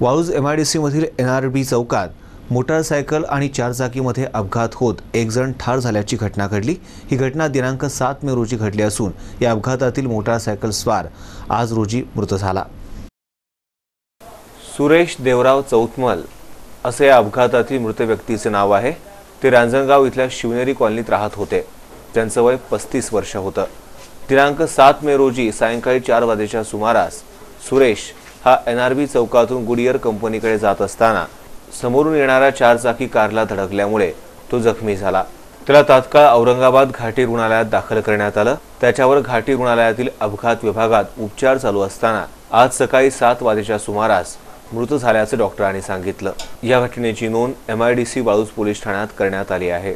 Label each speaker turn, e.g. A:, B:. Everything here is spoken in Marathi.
A: वाळूज एम आय डी सीमधील एन आर बी चौकात मोटारसायकल आणि चारचाकीमध्ये अपघात होत एक जण ठार झाल्याची घटना घडली. ही घटना दिनांक सात मे रोजी घडली असून या अपघातातील मोटारसायकल स्वार आज रोजी मृत झाला. सुरेश देवराव चौतमल असे या अपघातातील मृत व्यक्तीचे नाव आहे. ते रांजणगाव इथल्या शिवनेरी कॉलनीत राहत होते. त्यांचं वय पस्तीस वर्ष होतं. दिनांक सात मे रोजी सायंकाळी चार वाजेच्या सुमारास सुरेश हा एन आर बी चौकातून गुडियर कंपनीकडे जात असताना समोरून येणाऱ्या चारचाकी कारला धडकल्यामुळे तो जखमी झाला. त्याला तात्काळ औरंगाबाद घाटी रुग्णालयात दाखल करण्यात आलं. त्याच्यावर घाटी रुग्णालयातील अपघात विभागात उपचार चालू असताना आज सकाळी सात वाजेच्या सुमारास मृत झाल्याचं डॉक्टरांनी सांगितलं. या घटनेची नोंद M I D C Waluj police ठाण्यात करण्यात आली आहे.